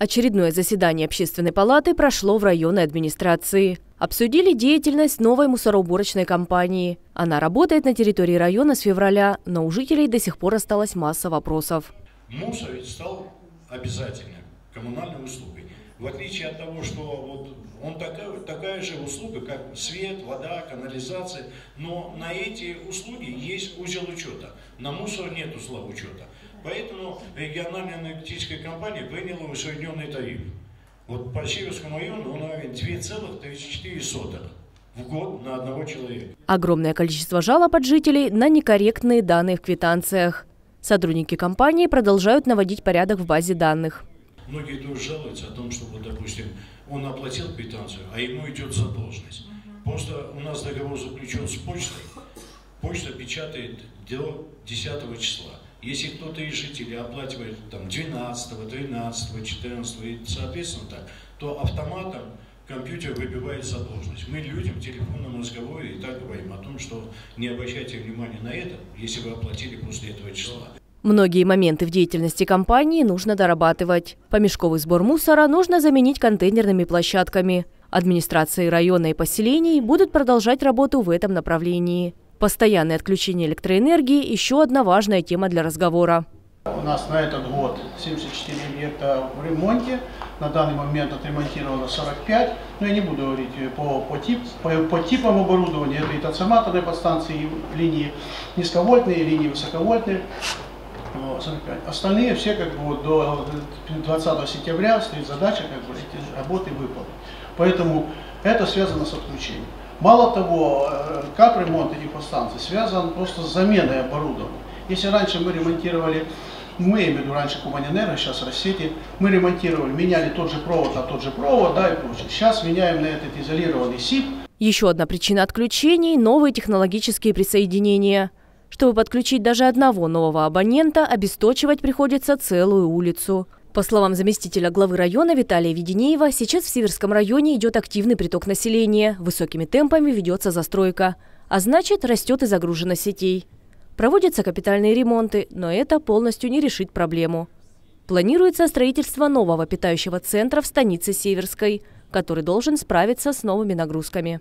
Очередное заседание общественной палаты прошло в районной администрации. Обсудили деятельность новой мусороуборочной компании. Она работает на территории района с февраля, но у жителей до сих пор осталась масса вопросов. Мусор ведь стал обязательным коммунальной услугой. В отличие от того, что вот он такая, такая же услуга, как свет, вода, канализация, но на эти услуги есть узел учета. На мусор нет узла учета. Поэтому региональная энергетическая компания приняла усредненный тариф. Вот по Северскому району он равен 2,34 в год на одного человека. Огромное количество жалоб от жителей на некорректные данные в квитанциях. Сотрудники компании продолжают наводить порядок в базе данных. Многие тоже жалуются о том, что, вот, допустим, он оплатил квитанцию, а ему идет задолженность. Просто у нас договор заключен с почтой. Почта печатает до 10 числа. Если кто-то из жителей оплачивает там 12, 13, 14 и соответственно так, то автоматом компьютер выбивает задолженность. Мы людям в телефонном разговоре и так говорим о том, что не обращайте внимания на это, если вы оплатили после этого числа. Многие моменты в деятельности компании нужно дорабатывать. Помешковый сбор мусора нужно заменить контейнерными площадками. Администрации района и поселений будут продолжать работу в этом направлении. Постоянное отключение электроэнергии – еще одна важная тема для разговора. У нас на этот год 74 объекта в ремонте. На данный момент отремонтировано 45. Но я не буду говорить по, по, тип, по, по типам оборудования. Это и трансформаторные подстанции, и линии низковольтные, и линии высоковольтные. 45. Остальные все как бы до 20 сентября стоит задача как бы эти работы выполнить. Поэтому это связано с отключением. Мало того, э, капремонт этих подстанций связан просто с заменой оборудования. Если раньше мы ремонтировали, мы, я имею в виду раньше Кубанэнерго, сейчас Россети, мы ремонтировали, меняли тот же провод на тот же провод, да, и прочее. Сейчас меняем на этот изолированный СИП. Еще одна причина отключений – новые технологические присоединения – чтобы подключить даже одного нового абонента, обесточивать приходится целую улицу. По словам заместителя главы района Виталия Веденеева, сейчас в Северском районе идет активный приток населения, высокими темпами ведется застройка, а значит растет и загруженность сетей. Проводятся капитальные ремонты, но это полностью не решит проблему. Планируется строительство нового питающего центра в станице Северской, который должен справиться с новыми нагрузками.